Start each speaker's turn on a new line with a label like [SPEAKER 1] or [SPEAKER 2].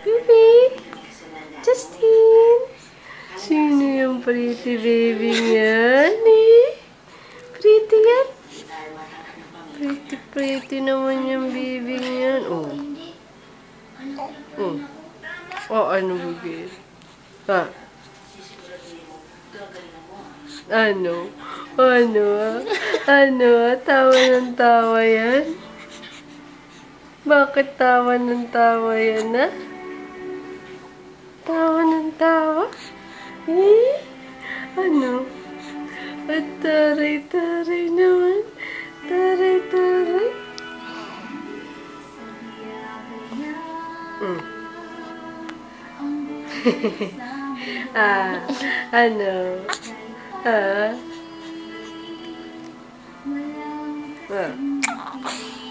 [SPEAKER 1] Baby! Justin! Sino yung pretty baby niyan? Eh? Pretty yan? Pretty, pretty naman yung baby niyan. Oh. Oh. Oh, ano baby? Ha? Ano? Ano? Ano? Tawa ng tawa yan? Bakit tawa ng tawa yan, ha? Tawa tawa? Eh? Ano? At taray-taray naman. Taray-taray. Mm. ah, ano? Ah? Ah.